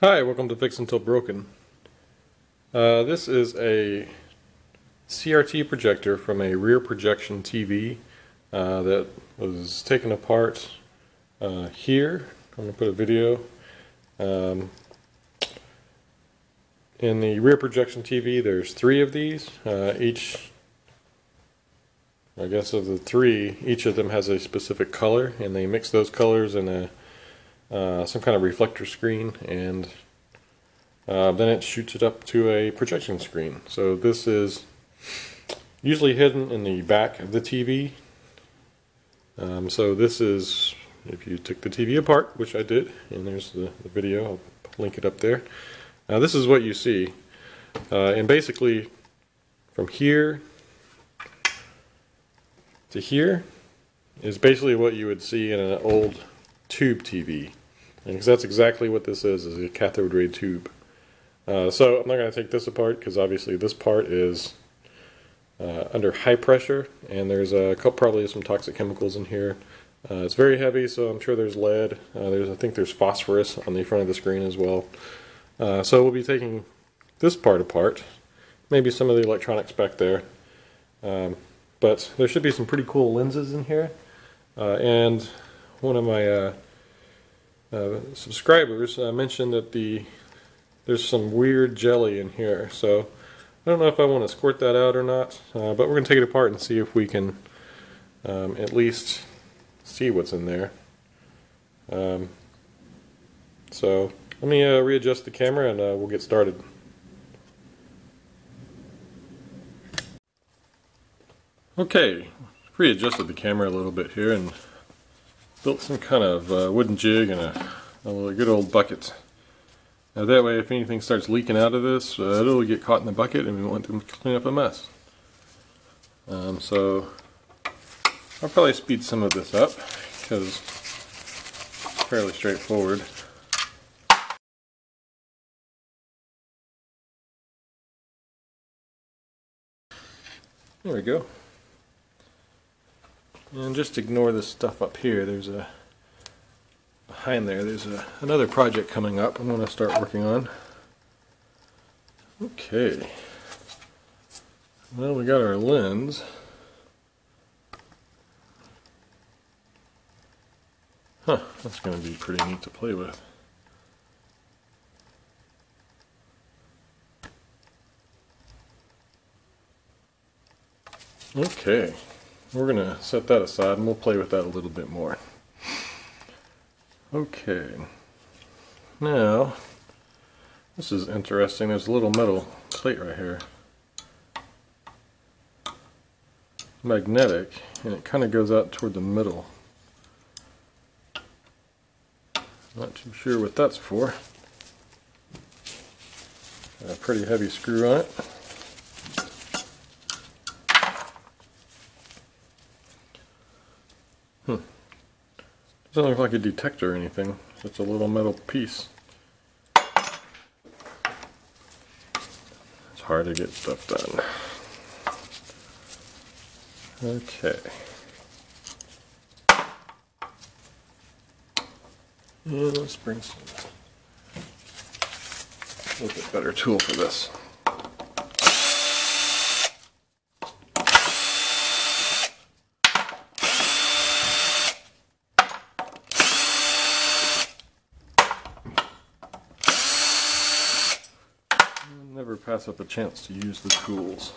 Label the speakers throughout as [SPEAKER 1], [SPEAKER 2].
[SPEAKER 1] Hi, welcome to Fix Until Broken. Uh, this is a CRT projector from a rear projection TV uh, that was taken apart uh, here. I'm going to put a video. Um, in the rear projection TV, there's three of these. Uh, each, I guess, of the three, each of them has a specific color, and they mix those colors in a uh, some kind of reflector screen and uh, then it shoots it up to a projection screen. So this is usually hidden in the back of the TV. Um, so this is, if you took the TV apart, which I did, and there's the, the video, I'll link it up there. Now this is what you see. Uh, and basically, from here to here is basically what you would see in an old tube TV. Because that's exactly what this is, is a cathode ray tube. Uh, so I'm not going to take this apart because obviously this part is uh, under high pressure and there's a couple, probably some toxic chemicals in here. Uh, it's very heavy so I'm sure there's lead. Uh, there's I think there's phosphorus on the front of the screen as well. Uh, so we'll be taking this part apart. Maybe some of the electronics back there. Um, but there should be some pretty cool lenses in here. Uh, and one of my subscribers I mentioned that the there's some weird jelly in here. So I don't know if I want to squirt that out or not, uh, but we're going to take it apart and see if we can um, at least see what's in there. Um, so let me uh, readjust the camera and uh, we'll get started. Okay, readjusted the camera a little bit here and built some kind of uh, wooden jig and a, a good old bucket. Now that way if anything starts leaking out of this, uh, it'll get caught in the bucket and we want to clean up a mess. Um, so I'll probably speed some of this up because it's fairly straightforward. There we go. And just ignore this stuff up here. There's a behind there, there's a, another project coming up I'm going to start working on. Okay. Well, we got our lens. Huh, that's going to be pretty neat to play with. Okay, we're going to set that aside and we'll play with that a little bit more. Okay. Now, this is interesting. There's a little metal plate right here. Magnetic, and it kind of goes out toward the middle. Not too sure what that's for. Got a pretty heavy screw on it. Hmm. Doesn't look like a detector or anything. It's a little metal piece. It's hard to get stuff done. Okay. And let's bring some a little bit better tool for this. Pass up a chance to use the tools.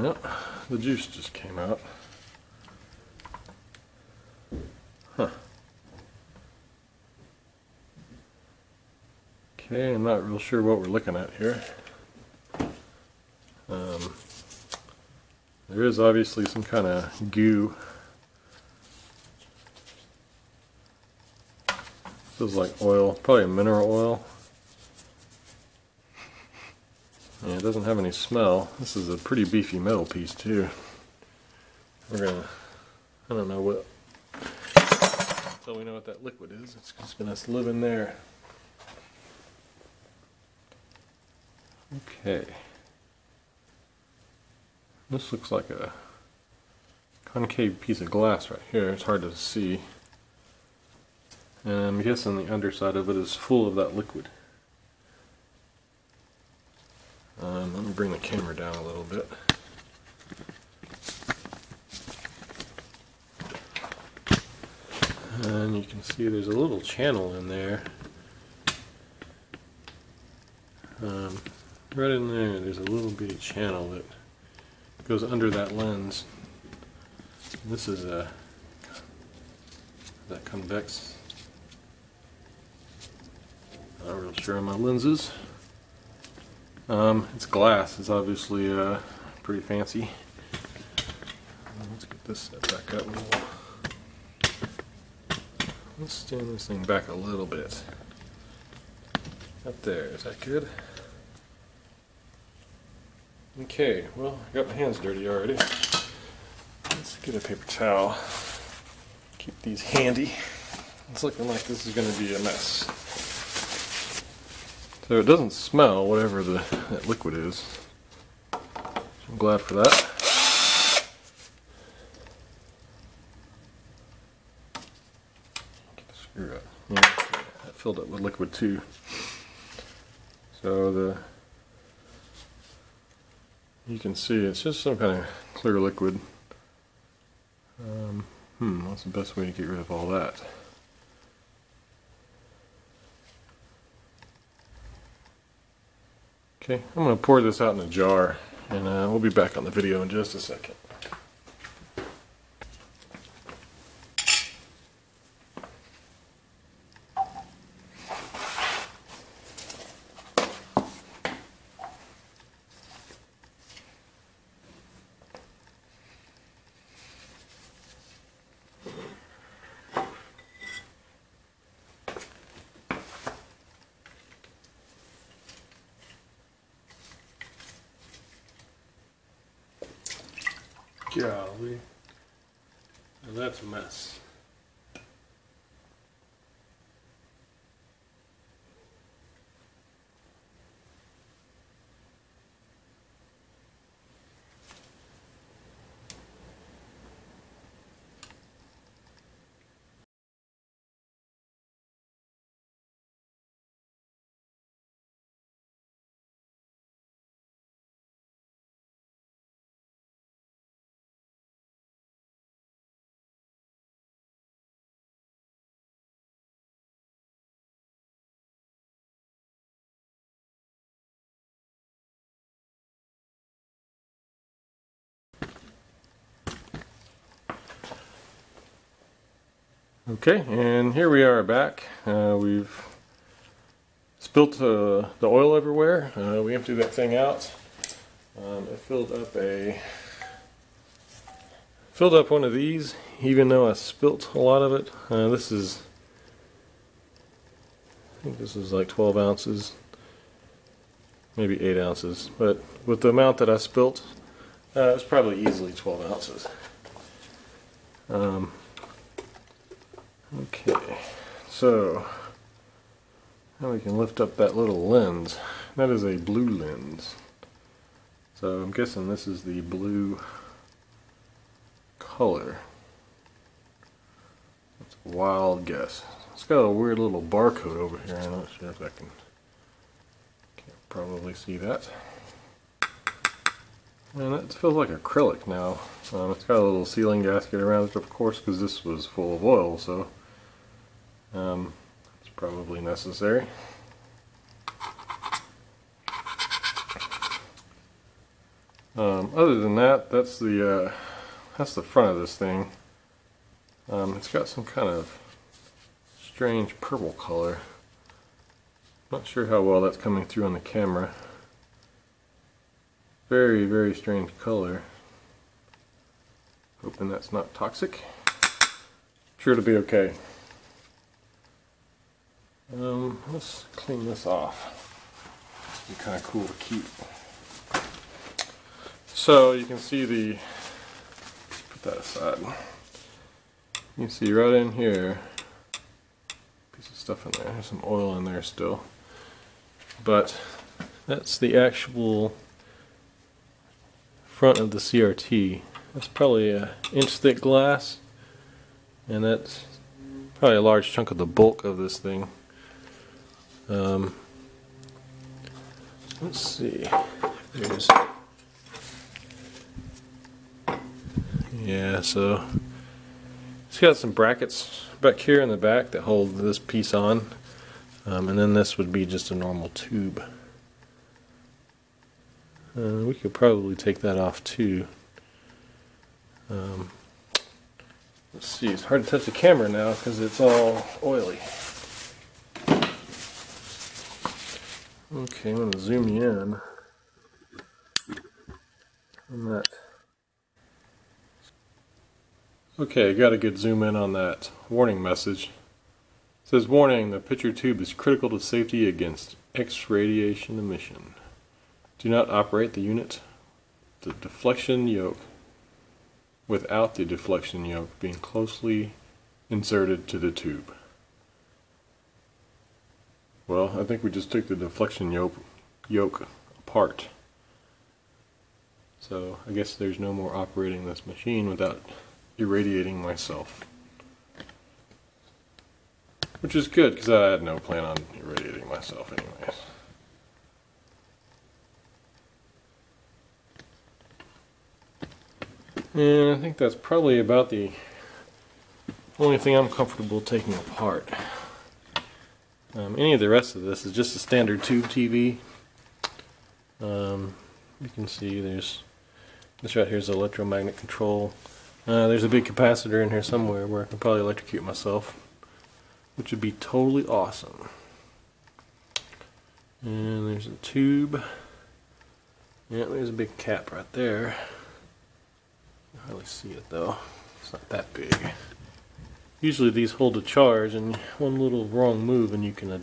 [SPEAKER 1] Yep, the juice just came out. Huh. Okay, I'm not real sure what we're looking at here. Um, there is obviously some kind of goo. Feels like oil, probably mineral oil. Yeah, it doesn't have any smell. This is a pretty beefy metal piece too. We're gonna, I don't know what, until we know what that liquid is, it's just gonna live in there. Okay. This looks like a concave piece of glass right here. It's hard to see. And I'm guessing the underside of it is full of that liquid. Um, let me bring the camera down a little bit. And you can see there's a little channel in there. Um, right in there, there's a little bitty channel that goes under that lens. This is a that convex. Not real sure on my lenses. Um, it's glass. It's obviously uh, pretty fancy. Let's get this set back up. Let's stand this thing back a little bit. Up there. Is that good? Okay. Well, I got my hands dirty already. Let's get a paper towel. Keep these handy. It's looking like this is going to be a mess. So it doesn't smell, whatever the that liquid is. I'm glad for that. Screw up. Yeah, that filled up with liquid too. So the you can see it's just some kind of clear liquid. Um, hmm, what's the best way to get rid of all that? Okay, I'm going to pour this out in a jar and uh, we'll be back on the video in just a second. Golly. Now that's a mess. Okay, and here we are back. Uh, we've spilt uh, the oil everywhere. Uh, we emptied that thing out. Um, it filled up a filled up one of these, even though I spilt a lot of it. Uh, this is I think this is like 12 ounces, maybe 8 ounces. But with the amount that I spilt, uh, it's probably easily 12 ounces. Um, Okay, so now we can lift up that little lens. That is a blue lens. So I'm guessing this is the blue color. That's a wild guess. It's got a weird little barcode over here. I'm not sure if I can can't probably see that. And it feels like acrylic now. Um, it's got a little sealing gasket around it, of course, because this was full of oil, so um, it's probably necessary. Um, other than that, that's the uh, that's the front of this thing. Um, it's got some kind of strange purple color. Not sure how well that's coming through on the camera. Very, very strange color. Hoping that's not toxic. Sure to be okay. Um, let's clean this off. Be kind of cool to keep. So you can see the, put that aside. You see right in here, piece of stuff in there. There's some oil in there still. But that's the actual front of the CRT. That's probably an inch thick glass, and that's probably a large chunk of the bulk of this thing. Um, let's see. There's, yeah, so it's got some brackets back here in the back that hold this piece on. Um, and then this would be just a normal tube. Uh, we could probably take that off too. Um, let's see, it's hard to touch the camera now because it's all oily. Okay, I'm going to zoom you in on that. Okay, I got a good zoom in on that warning message. It says warning, the picture tube is critical to safety against X radiation emission. Do not operate the unit, the deflection yoke, without the deflection yoke being closely inserted to the tube. Well, I think we just took the deflection yoke, yoke apart. So I guess there's no more operating this machine without irradiating myself. Which is good, because I had no plan on irradiating myself anyways. And I think that's probably about the only thing I'm comfortable taking apart. Um, any of the rest of this is just a standard tube TV. Um, you can see there's this right here is electromagnet control. Uh, there's a big capacitor in here somewhere where I can probably electrocute myself which would be totally awesome. And there's a tube. Yeah, there's a big cap right there. I hardly see it though. It's not that big. Usually these hold a charge and one little wrong move and you can uh,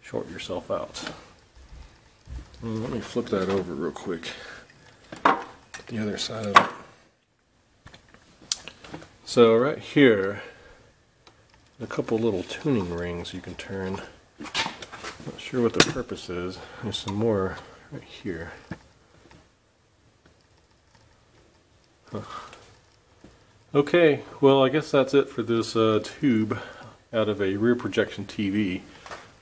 [SPEAKER 1] short yourself out. And let me flip that over real quick. The other side of it. So right here a couple little tuning rings you can turn. Not sure what the purpose is. There's some more right here. Huh. Okay, well I guess that's it for this uh, tube out of a rear projection TV.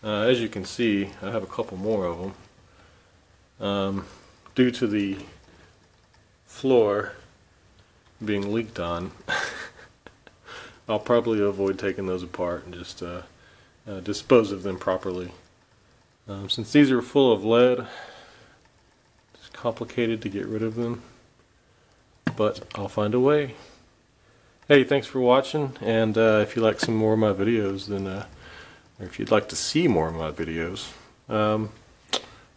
[SPEAKER 1] Uh, as you can see, I have a couple more of them. Um, due to the floor being leaked on, I'll probably avoid taking those apart and just uh, uh, dispose of them properly. Um, since these are full of lead, it's complicated to get rid of them, but I'll find a way. Hey, thanks for watching, and uh, if you like some more of my videos, then, uh, or if you'd like to see more of my videos, um,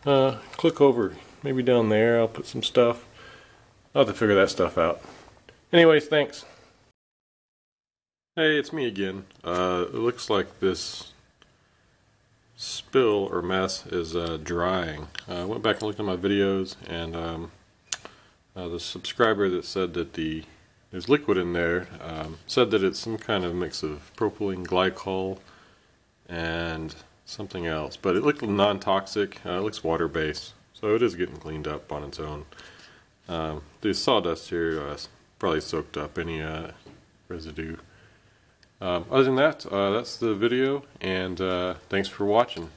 [SPEAKER 1] uh, click over, maybe down there, I'll put some stuff. I'll have to figure that stuff out. Anyways, thanks. Hey, it's me again. Uh, it looks like this spill or mess is uh, drying. Uh, I went back and looked at my videos and um, the subscriber that said that the there's liquid in there um, said that it's some kind of mix of propylene glycol and something else. But it looked non-toxic. Uh, it looks water-based. So it is getting cleaned up on its own. Um, the sawdust here uh, probably soaked up any residue. Um, other than that, uh, that's the video, and uh, thanks for watching.